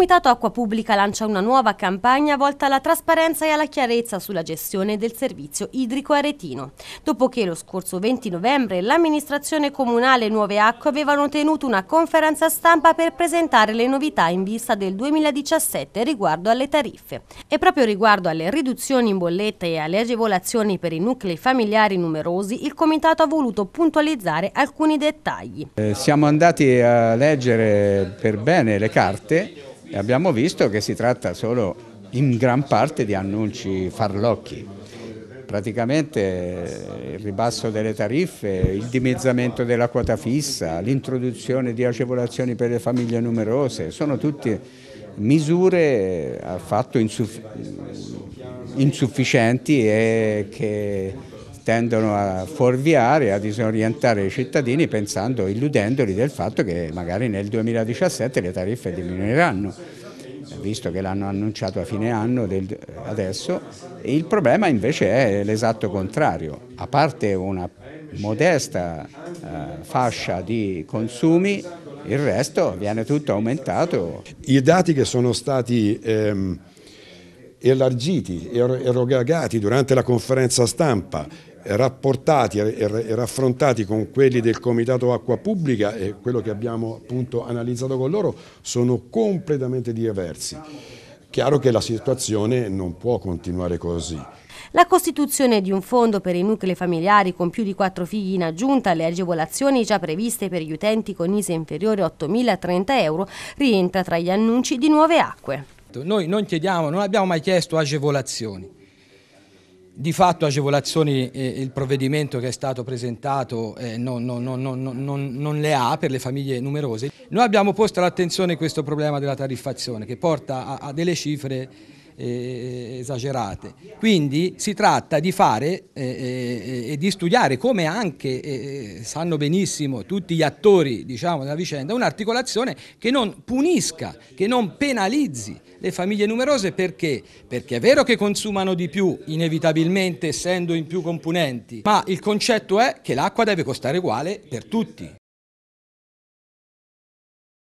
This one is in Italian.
Comitato Acqua Pubblica lancia una nuova campagna volta alla trasparenza e alla chiarezza sulla gestione del servizio idrico aretino. Dopo che lo scorso 20 novembre l'amministrazione comunale Nuove Acque avevano tenuto una conferenza stampa per presentare le novità in vista del 2017 riguardo alle tariffe. E proprio riguardo alle riduzioni in bolletta e alle agevolazioni per i nuclei familiari numerosi, il Comitato ha voluto puntualizzare alcuni dettagli. Eh, siamo andati a leggere per bene le carte e abbiamo visto che si tratta solo in gran parte di annunci farlocchi. Praticamente eh, il ribasso delle tariffe, il dimezzamento della quota fissa, l'introduzione di agevolazioni per le famiglie numerose, sono tutte misure affatto insufficienti e che tendono a fuorviare, a disorientare i cittadini pensando, illudendoli del fatto che magari nel 2017 le tariffe diminuiranno, visto che l'hanno annunciato a fine anno del, adesso. Il problema invece è l'esatto contrario, a parte una modesta eh, fascia di consumi, il resto viene tutto aumentato. I dati che sono stati ehm, elargiti, erogati durante la conferenza stampa rapportati e raffrontati con quelli del Comitato Acqua Pubblica e quello che abbiamo appunto analizzato con loro sono completamente diversi. Chiaro che la situazione non può continuare così. La costituzione di un fondo per i nuclei familiari con più di quattro figli in aggiunta alle agevolazioni già previste per gli utenti con ISE inferiore a 8.030 euro rientra tra gli annunci di nuove acque. Noi non chiediamo, non abbiamo mai chiesto agevolazioni di fatto agevolazioni eh, il provvedimento che è stato presentato eh, non, non, non, non, le ha per le famiglie numerose. Noi abbiamo posto all'attenzione questo problema della tariffazione che porta a, a delle cifre eh, esagerate. Quindi si tratta di fare eh, eh, e di studiare come anche eh, sanno benissimo tutti gli attori diciamo, della vicenda un'articolazione che non punisca, che non penalizzi le famiglie numerose perché? Perché è vero che consumano di più inevitabilmente essendo in più componenti, ma il concetto è che l'acqua deve costare uguale per tutti.